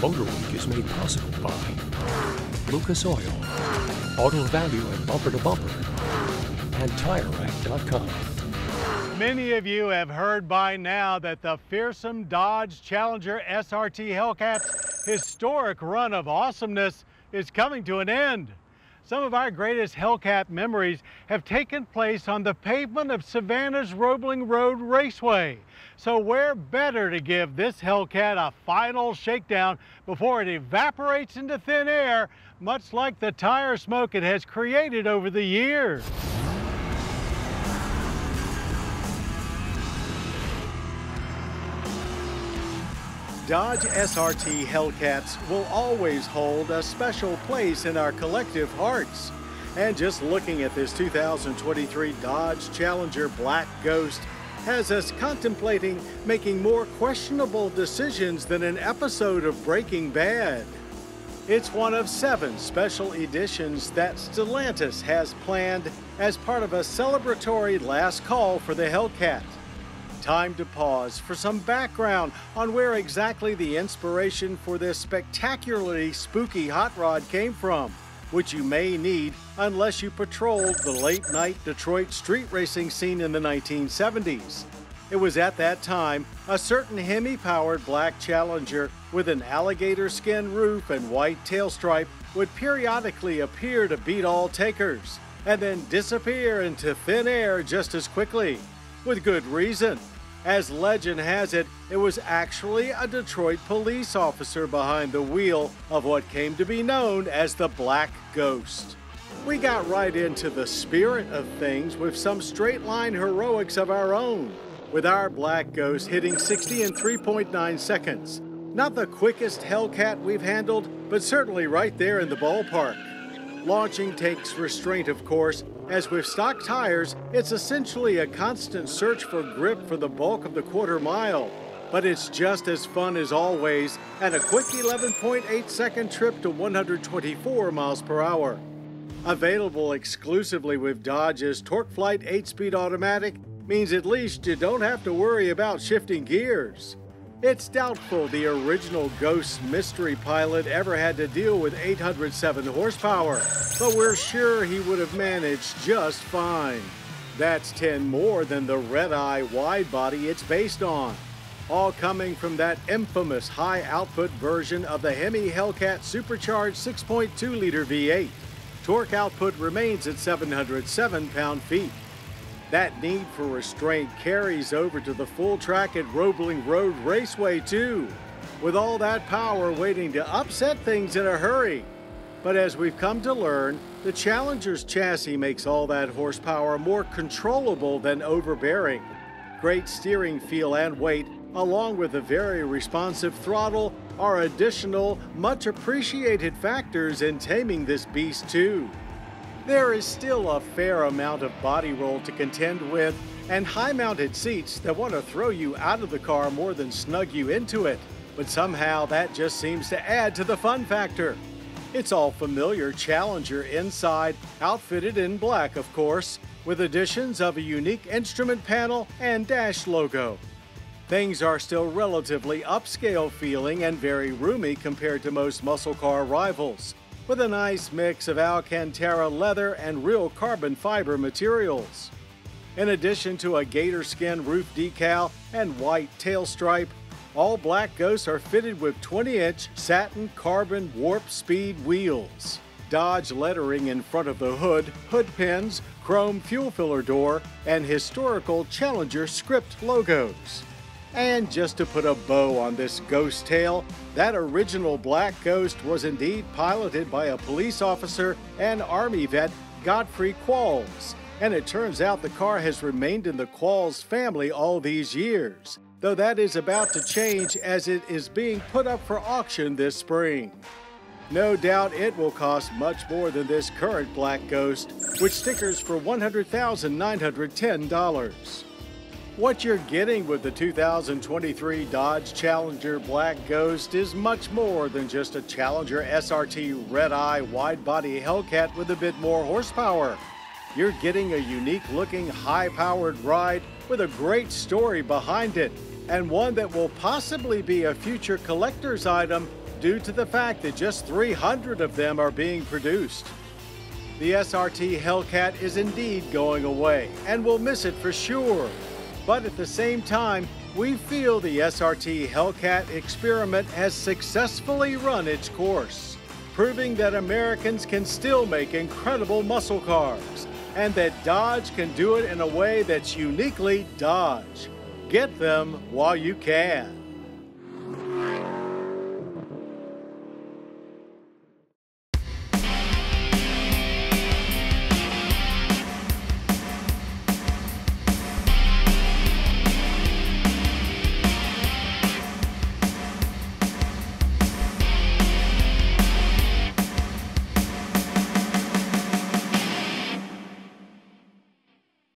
Motor Week is made possible by Lucas Oil, Auto Value and Bumper to Bumper, and TireRack.com. Many of you have heard by now that the fearsome Dodge Challenger SRT Hellcat's historic run of awesomeness is coming to an end. Some of our greatest Hellcat memories have taken place on the pavement of Savannah's Roebling Road Raceway. So where better to give this Hellcat a final shakedown before it evaporates into thin air, much like the tire smoke it has created over the years. Dodge SRT Hellcats will always hold a special place in our collective hearts. And just looking at this 2023 Dodge Challenger Black Ghost has us contemplating making more questionable decisions than an episode of Breaking Bad. It's one of seven special editions that Stellantis has planned as part of a celebratory last call for the Hellcat. Time to pause for some background on where exactly the inspiration for this spectacularly spooky hot rod came from, which you may need unless you patrolled the late night Detroit street racing scene in the 1970s. It was at that time a certain Hemi powered black Challenger with an alligator skin roof and white tail stripe would periodically appear to beat all takers and then disappear into thin air just as quickly with good reason. As legend has it, it was actually a Detroit police officer behind the wheel of what came to be known as the Black Ghost. We got right into the spirit of things with some straight line heroics of our own, with our Black Ghost hitting 60 in 3.9 seconds. Not the quickest Hellcat we've handled, but certainly right there in the ballpark. Launching takes restraint, of course, as with stock tires, it's essentially a constant search for grip for the bulk of the quarter mile. But it's just as fun as always, and a quick 11.8 second trip to 124 miles per hour. Available exclusively with Dodge's TorqueFlite 8 speed automatic means at least you don't have to worry about shifting gears. It's doubtful the original Ghost mystery pilot ever had to deal with 807 horsepower, but we're sure he would have managed just fine. That's 10 more than the red eye wide body it's based on. All coming from that infamous high output version of the Hemi Hellcat supercharged 6.2 liter V8. Torque output remains at 707 pound feet. That need for restraint carries over to the full track at Roebling Road Raceway, too, with all that power waiting to upset things in a hurry. But as we've come to learn, the Challenger's chassis makes all that horsepower more controllable than overbearing. Great steering feel and weight, along with a very responsive throttle, are additional, much appreciated factors in taming this beast, too. There is still a fair amount of body roll to contend with and high mounted seats that want to throw you out of the car more than snug you into it. But somehow that just seems to add to the fun factor. It's all familiar Challenger inside, outfitted in black, of course, with additions of a unique instrument panel and dash logo. Things are still relatively upscale feeling and very roomy compared to most muscle car rivals with a nice mix of Alcantara leather and real carbon fiber materials. In addition to a gator skin roof decal and white tail stripe, all black ghosts are fitted with 20-inch satin carbon warp speed wheels. Dodge lettering in front of the hood, hood pins, chrome fuel filler door, and historical Challenger script logos. And just to put a bow on this ghost tale, that original Black Ghost was indeed piloted by a police officer and Army vet, Godfrey Qualls. And it turns out the car has remained in the Qualls family all these years, though that is about to change as it is being put up for auction this spring. No doubt it will cost much more than this current Black Ghost, which stickers for $100,910. What you're getting with the 2023 Dodge Challenger Black Ghost is much more than just a Challenger SRT red eye wide body Hellcat with a bit more horsepower. You're getting a unique looking high powered ride with a great story behind it, and one that will possibly be a future collector's item due to the fact that just 300 of them are being produced. The SRT Hellcat is indeed going away, and we'll miss it for sure. But at the same time, we feel the SRT Hellcat experiment has successfully run its course, proving that Americans can still make incredible muscle cars, and that Dodge can do it in a way that's uniquely Dodge. Get them while you can.